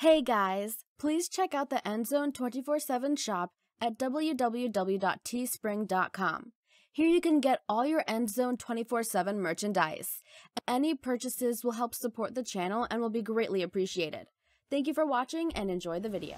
Hey guys, please check out the Endzone 24 7 shop at www.teespring.com. Here you can get all your Endzone 24 7 merchandise. Any purchases will help support the channel and will be greatly appreciated. Thank you for watching and enjoy the video.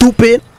stupid